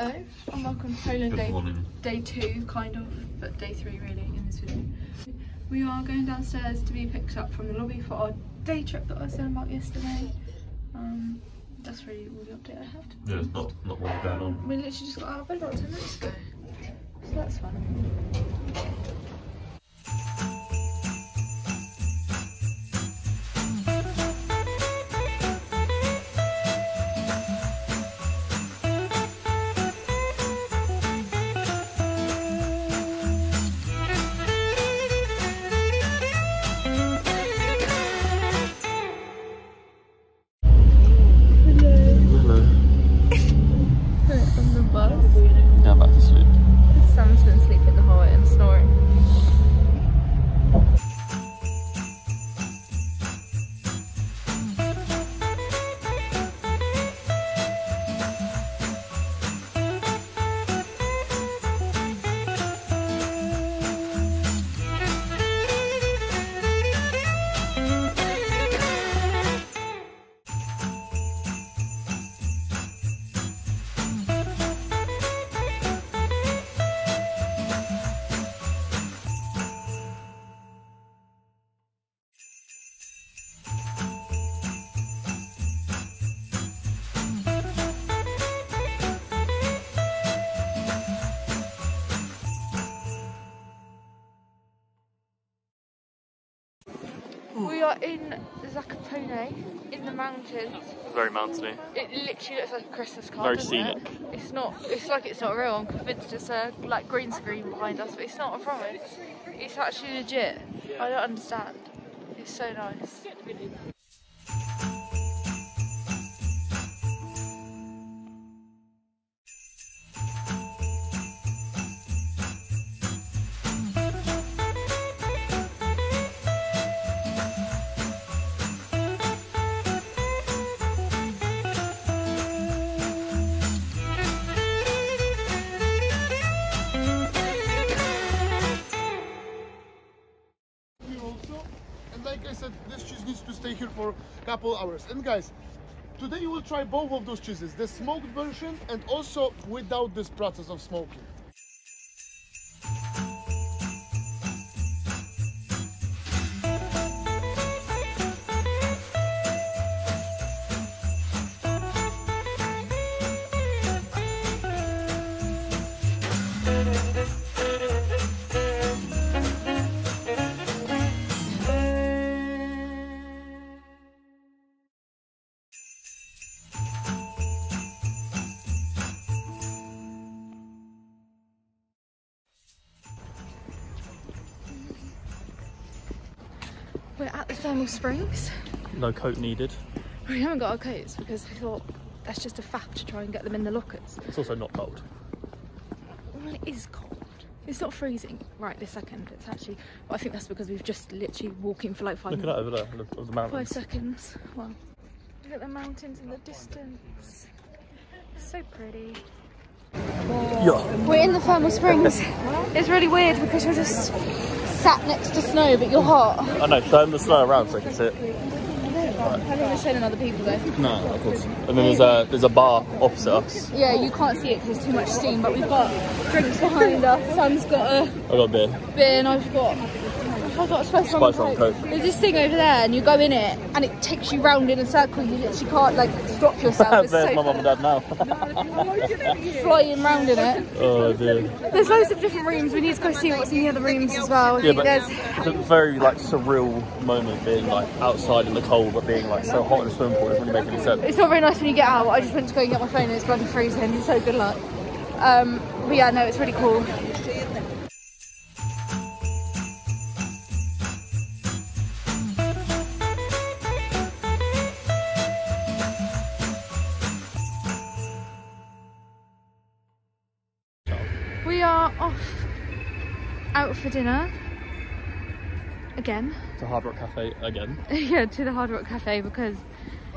Hello, and welcome to Poland Good day, morning. day two, kind of, but day three really in this video. We are going downstairs to be picked up from the lobby for our day trip that I was saying about yesterday. Um, that's really all the update I have. Yeah, there's not, not much going on. We literally just got out of bed about 10 minutes ago. So that's fun. Are in Zakopane, in the mountains. Very mountainy. It literally looks like a Christmas card. Very doesn't it? scenic. It's not. It's like it's not real. I'm convinced it's a like green screen behind us, but it's not. I promise. It's actually legit. I don't understand. It's so nice. And like I said, this cheese needs to stay here for a couple hours. And guys, today you will try both of those cheeses, the smoked version and also without this process of smoking. We're at the thermal springs. No coat needed. We haven't got our coats because we thought that's just a faff to try and get them in the lockers. It's also not cold. Well, it is cold. It's not freezing right this second. It's actually. Well, I think that's because we've just literally walking for like five Look at that over there, look, of the mountains. Five seconds. Well, look at the mountains in the distance. So pretty. Yeah. We're in the thermal springs. it's really weird because you're just sat next to snow, but you're hot. I know, them the snow around so I can see it. I don't want to show them other people though. No, of course. And then there's a there's a bar opposite us. Yeah, you can't see it because there's too much steam, but we've got drinks behind us. Sam's got a I got a beer. beer and I've got. I've got a Spice Spice Rum and Coke. There's this thing over there, and you go in it, and it takes you round in a circle. You literally can't like stop yourself. There's so my mum and dad now. flying round in it. oh dear. There's loads of different rooms. We need to go see what's in the other rooms as well. Yeah, but there's it's a very like surreal moment being like outside in the cold but being like so hot in a swimming pool. It doesn't really make any sense. it's not very nice when you get out. I just went to go and get my phone and it's bloody freezing. So good luck. Um, but yeah, no, it's really cool. For dinner again. To Hard Rock Cafe again. yeah, to the Hard Rock Cafe because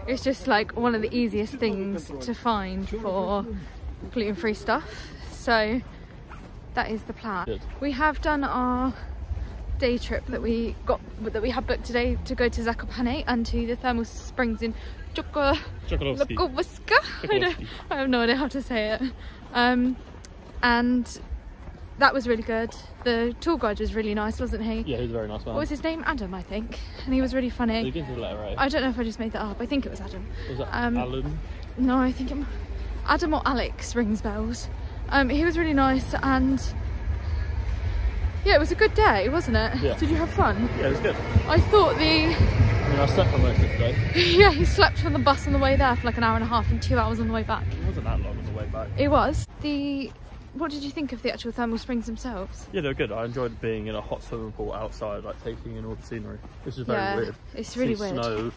it's just like one of the easiest things to find for gluten-free stuff. So that is the plan. Good. We have done our day trip that we got that we had booked today to go to Zakopane and to the thermal springs in Choko Chokolovsky. I. I have no idea how to say it. Um, and that was really good. The tour guide was really nice, wasn't he? Yeah, he was a very nice man. What was his name? Adam, I think. And he was really funny. begins with the letter A. I don't know if I just made that up. I think it was Adam. Was that um, Alan? No, I think it, Adam or Alex rings bells. Um, he was really nice and yeah, it was a good day, wasn't it? Yeah. Did you have fun? Yeah, it was good. I thought the I mean, I slept for most of today. yeah he slept from the bus on the way there for like an hour and a half and two hours on the way back. It wasn't that long on the way back. It was the. What did you think of the actual thermal springs themselves? Yeah, they were good. I enjoyed being in a hot swimming pool outside, like taking in all the scenery. Which is very Yeah, weird. it's really See weird. Snow,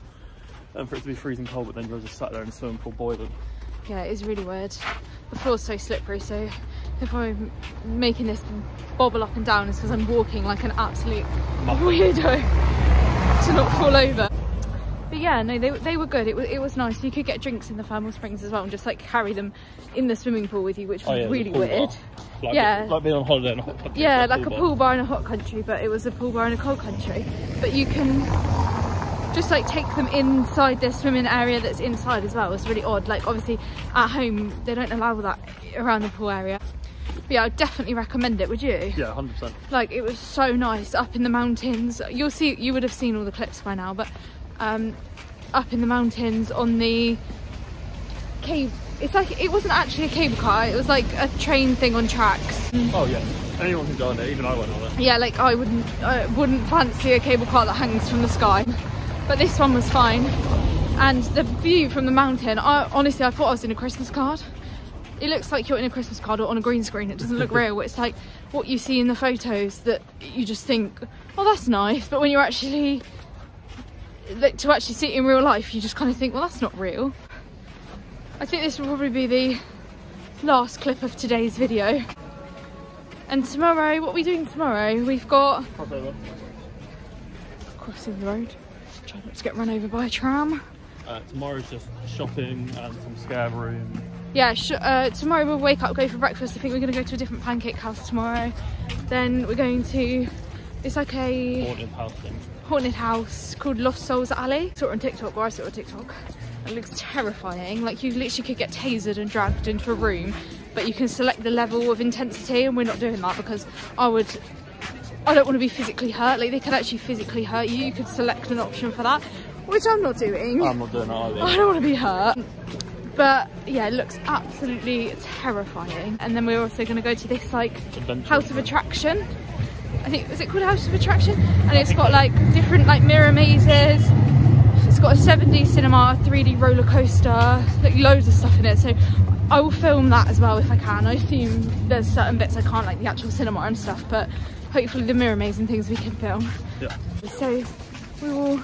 and for it to be freezing cold, but then you're just sat there in the swimming pool boiling. Yeah, it is really weird. The floor's so slippery, so if I'm making this bobble up and down, it's because I'm walking like an absolute Muppet. weirdo to not fall over. But yeah, no, they, they were good. It was, it was nice. You could get drinks in the thermal springs as well and just like carry them in the swimming pool with you, which was Oh yeah, really weird. Like, Yeah. like being on holiday in a hot country. Yeah, like a pool bar in a hot country, but it was a pool bar in a cold country. But you can just like take them inside their swimming area that's inside as well. It's really odd. Like obviously at home they don't allow that around the pool area. But yeah, I would definitely recommend it. Would you? Yeah, hundred percent. Like it was so nice up in the mountains. You'll see. You would have seen all the clips by now, but um, up in the mountains on the cable. It's like it wasn't actually a cable car. It was like a train thing on tracks. Oh yeah, anyone can go on it. Even I went on it. Yeah, like I wouldn't, I wouldn't fancy a cable car that hangs from the sky, but this one was fine. And the view from the mountain, I honestly, I thought I was in a Christmas card. It looks like you're in a Christmas card or on a green screen. It doesn't look real. It's like what you see in the photos that you just think, oh, that's nice. But when you're actually, like, to actually see it in real life, you just kind of think, well, that's not real. I think this will probably be the last clip of today's video. And tomorrow, what are we doing tomorrow? We've got crossing the road. Try not to get run over by a tram. Uh, tomorrow's just shopping and some scare room. Yeah, sh- uh, tomorrow we'll wake up, go for breakfast. I think we're going to go to a different pancake house tomorrow. Then we're going to, it's like a Haunted house thing. Haunted house called Lost Souls Alley. Saw it on TikTok, or I saw it on TikTok. It looks terrifying. Like you literally could get tasered and dragged into a room, but you can select the level of intensity, and we're not doing that because I would. I don't want to be physically hurt. Like they could actually physically hurt you. You could select an option for that, which I'm not doing. I'm not doing that either. I don't want to be hurt. But yeah, it looks absolutely terrifying. And then we're also going to go to this like Adventure. house of attraction. I think is it called House of Attraction? And it's got like different like mirror mazes. It's got a 7D cinema, 3D roller coaster, like loads of stuff in it. So I will film that as well if I can. I assume there's certain bits I can't, like the actual cinema and stuff, but hopefully the mirror maze and things we can film. Yeah. So we will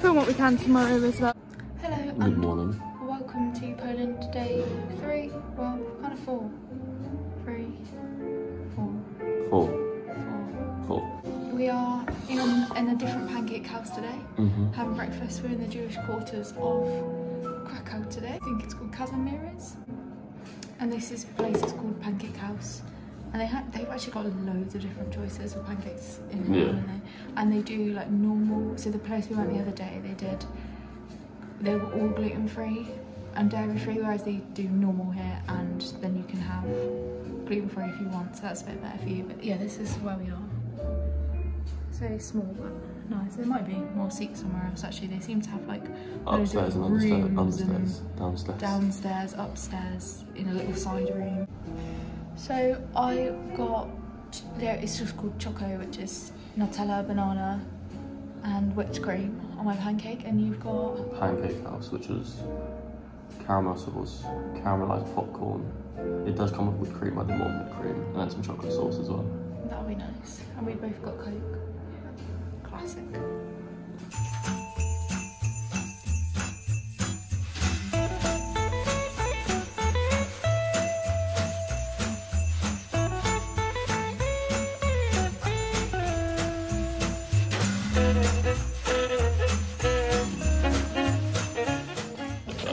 film what we can tomorrow as well. Hello, Good um, morning. welcome to Poland day three. Well, kind of four. Three, four, Four. We are in, in a different pancake house today, Mm-hmm. having breakfast. We're in the Jewish quarters of Krakow today. I think it's called Kazimierz. And this is a place is called Pancake House. And they have they've actually got loads of different choices of pancakes in here, Yeah. they? And they do like normal. So the place we went the other day, they did. They were all gluten free and dairy free, whereas they do normal here, and then you can have gluten free if you want. So that's a bit better for you. But yeah, this is where we are. It's very small, but nice. There might be more seats somewhere else. Actually, they seem to have like Upstairs and understairs. rooms Understairs. and Downstairs. downstairs, upstairs, in a little side room. So I got there. It's just called choco, which is Nutella, banana, and whipped cream on my pancake, and you've got Pancake house, which is caramel sauce, caramelized popcorn. It does come with whipped cream. I did more whipped cream, and then some chocolate sauce as well. that'll be nice, and we both got coke. Classic.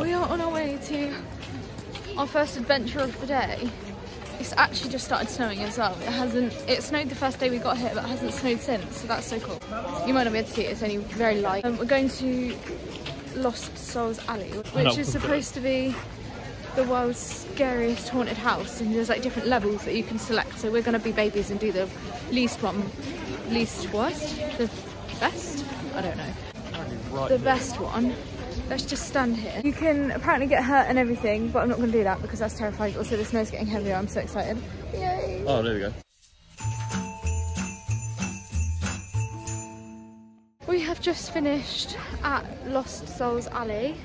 We are on our way to our first adventure of the day. It's actually just started snowing as well. It hasn't. It snowed the first day we got here, but it hasn't snowed since. So that's so cool. You might not be able to see it. It's only very light. Um, we're going to Lost Souls Alley, which is supposed to be the world's scariest haunted house, and there's like different levels that you can select. So we're gonna be babies and do the least one, least worst, the best. I don't know. Right. The best one. Let's just stand here. You can apparently get hurt and everything, but I'm not gonna do that because that's terrifying. Also, the snow's getting heavier. I'm so excited. Yay! Oh, there we go. We have just finished at Lost Souls Alley.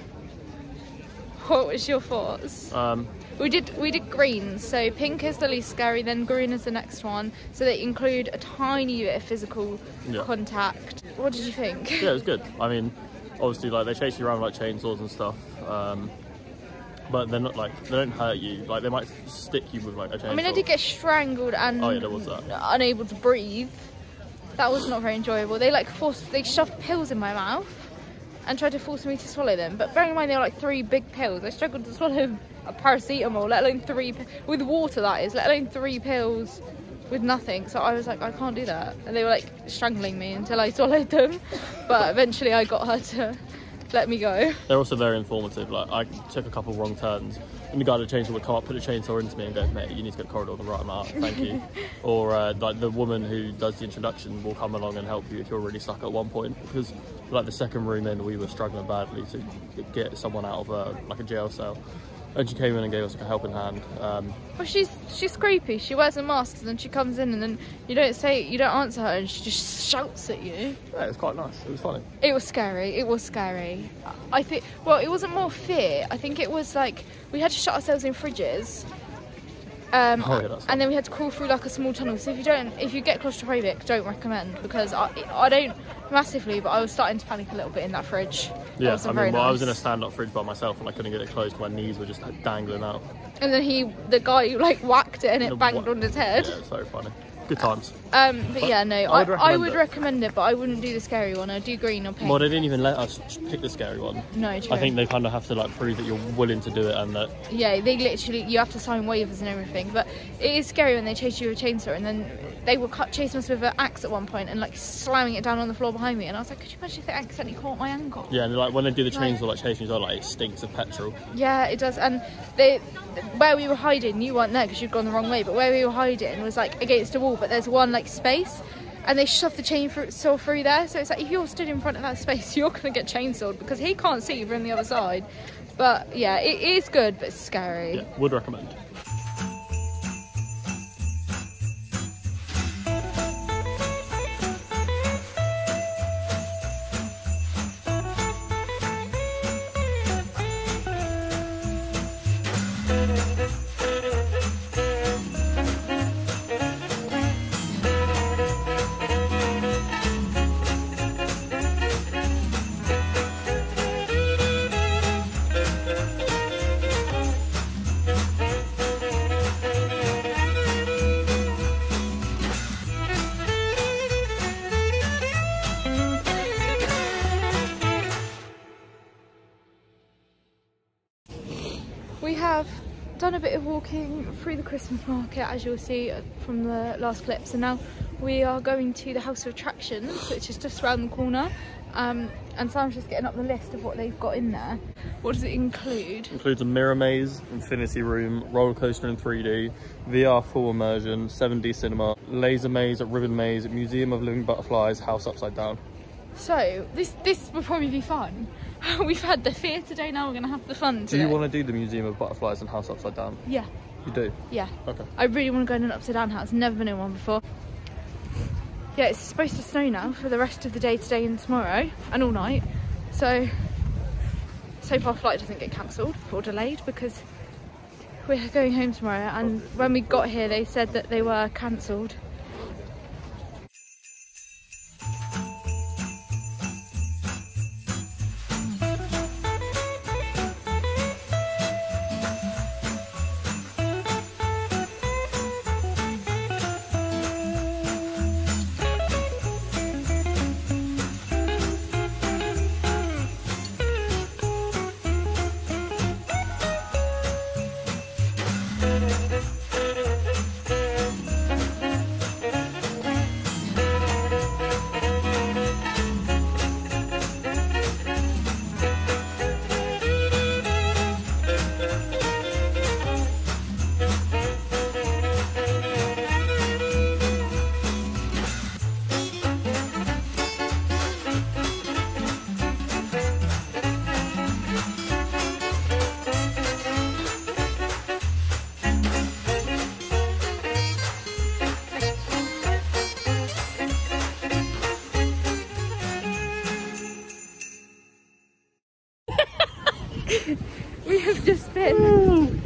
What was your thoughts? Um, We did we did green, so pink is the least scary, then green is the next one. So they include a tiny bit of physical Yeah. contact. What did you think? yeah, it was good. I mean, obviously, like they chase you around with, like chainsaws and stuff. Um, but they're not like they don't hurt you. Like they might stick you with like a chainsaw. I mean, I did get strangled and Oh, yeah, there was that. unable to breathe. That was not very enjoyable. They like forced, they shoved pills in my mouth and tried to force me to swallow them. But bearing in mind they were like three big pills, I struggled to swallow a paracetamol, let alone three with water. That is, let alone three pills with nothing. So I was like, I can't do that. And they were like strangling me until I swallowed them. But eventually, I got her to let me go. They're also very informative. Like I took a couple wrong turns, and the guy at the chainsaw would come up, put a chainsaw into me, and go, "Mate, you need to get the corridor the right." Like, "Thank you." or uh, like the woman who does the introduction will come along and help you if you're really stuck at one point. Because like the second room in, we were struggling badly to get someone out of a, like a jail cell, and she came in and gave us like a helping hand. Um, Well, she's she's creepy. She wears a mask and then she comes in and then you don't say you don't answer her and she just shouts at you. yeah, it was quite nice. It was funny. It was scary. It was scary. I think. Well, it wasn't more fear. I think it was like we had to shut ourselves in fridges. Um, Oh, yeah, and then we had to crawl through like a small tunnel. So if you don't, if you get claustrophobic, don't recommend because I, I don't massively, but I was starting to panic a little bit in that fridge. Yeah, I mean, well, I was in a stand-up fridge by myself, and I couldn't get it closed. My knees were just like, dangling out. And then he, the guy, who like whacked it and it The banged wha- on his head. Yeah, it's very funny. Good times. Um, but yeah, no, I I, would I recommend would it. recommend it, but I wouldn't do the scary one. I'd do green or pink. Well, they didn't even let us pick the scary one. no, true. I think they kind of have to like prove that you're willing to do it and that Yeah, they literally you have to sign waivers and everything. But it is scary when they chase you with a chainsaw and then they were cut chasing us with an axe at one point and like slamming it down on the floor behind me. And I was like, could you imagine if they accidentally caught my ankle? yeah, and like when they do the Right. chainsaw like chasing you, like it stinks of petrol. Yeah, it does. And they, where we were hiding, you weren't there because you'd gone the wrong way. But where we were hiding was like against a wall, but there's one like space. And they shoved the chainsaw through there, so it's like if you're stood in front of that space, you're gonna get chainsawed because he can't see you from the other side. But yeah, it is good, but scary. Yeah, would recommend. Done a bit of walking through the Christmas market, as you'll see from the last clip so now we are going to the House of Attractions, which is just around the corner. Um, and Sam's just getting up the list of what they've got in there. What does it include? Includes a mirror maze, infinity room, roller coaster in 3D, VR full immersion, 7D cinema, laser maze, ribbon maze, museum of living butterflies, house upside down. So this this will probably be fun. We've had the fear today. Now we're gonna have the fun Do you want to do the museum of butterflies and house upside down? Yeah, You do. yeah. Okay. I really want to go in an upside down house. Never been in one before. Yeah, it's supposed to snow now for the rest of the day today and tomorrow and all night. So, let's hope our flight doesn't get cancelled or delayed because we're going home tomorrow. And oh, when we got here, they said that they were cancelled.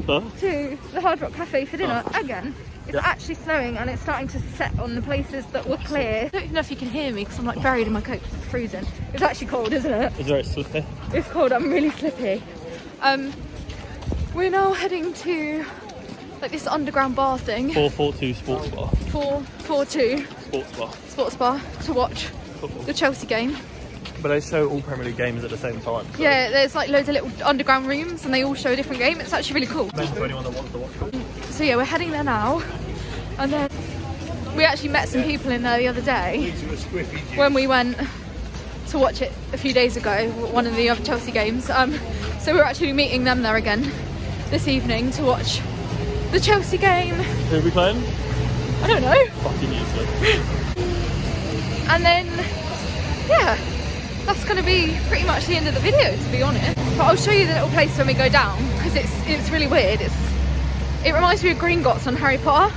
Huh? to the Hard Rock Cafe for dinner again. It's Yeah. actually snowing and it's starting to set on the places that were clear. I don't even know if you can hear me because I'm like buried in my coat it's freezing. It's actually cold, isn't it? It's very slippy. It's cold, I'm really slippy. Um, we're now heading to like this underground bar thing, 442 Sports Bar. 442 Sports Bar. Sports Bar, to watch Football. the Chelsea game. But they show all Premier League games at the same time. so Yeah, there's like loads of little underground rooms and they all show a different game. It's actually really cool. Meant for anyone that wants to watch football. So yeah, we're heading there now. And then we actually met some people in there the other day when we went to watch it a few days ago, one of the other Chelsea games. Um, so we're actually meeting them there again this evening to watch the Chelsea game. Who are we playing? I don't know. Fucking useless. And then, yeah, that's going to be pretty much the end of the video, to be honest. But I'll show you the little place when we go down because it's it's really weird. It's it reminds me of Gringotts on Harry Potter.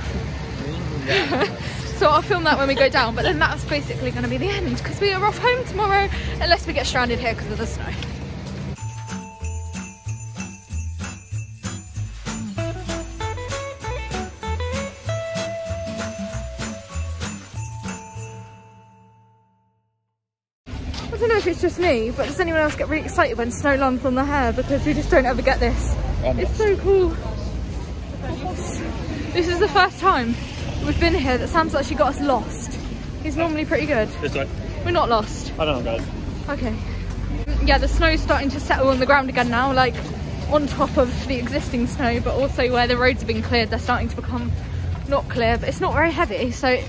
so I'll film that when we go down. But then that's basically going to be the end because we are off home tomorrow unless we get stranded here because of the snow. It's just me, but does anyone else get really excited when snow lands on their hair because we just don't ever get this? It's so cool. This is the first time we've been here that Sam's actually got us lost. He's normally pretty good. This way. We're not lost. I don't know, guys. Okay. Yeah, the snow's starting to settle on the ground again now, like on top of the existing snow, but also where the roads have been cleared, they're starting to become not clear, but it's not very heavy, so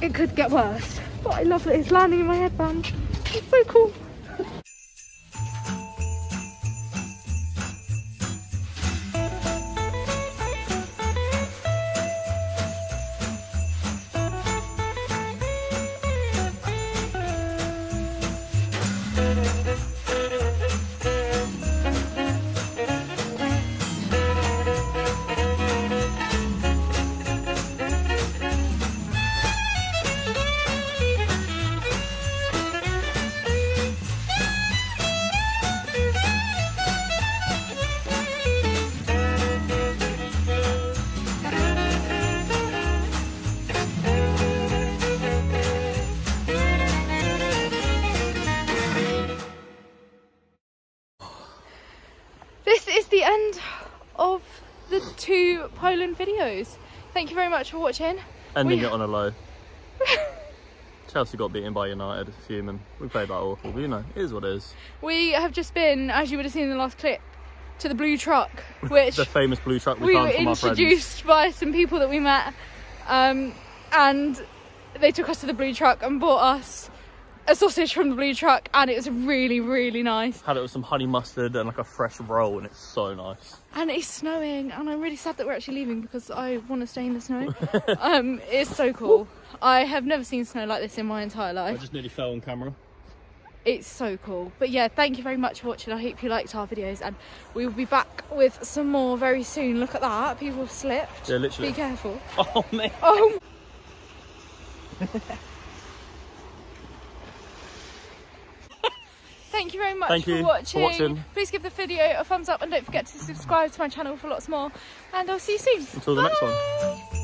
it could get worse. But I love that it's landing in my headband. It's so cool. End of the two Poland videos. Thank you very much for watching. Ending We- it on a low. Chelsea got beaten by United, fuming. We played that awful, but you know, it is what it is. We have just been, as you would have seen in the last clip, to the blue truck, which The famous blue truck we, we were found from our friends. introduced by some people that we met, um, and they took us to the blue truck and bought us a sausage from the blue truck, and it was really, really nice. Had it with some honey mustard and like a fresh roll, and it's so nice. And it's snowing, and I'm really sad that we're actually leaving because I want to stay in the snow. um, it's so cool. I have never seen snow like this in my entire life. I just nearly fell on camera. It's so cool. But yeah, thank you very much for watching. I hope you liked our videos, and we will be back with some more very soon. Look at that, people have slipped. Yeah, literally. Be careful. Oh man. Oh. Thank you very much Thank for, you for watching. watching. Please give the video a thumbs up and don't forget to subscribe to my channel for lots more. And I'll see you soon. Until the next one. Bye.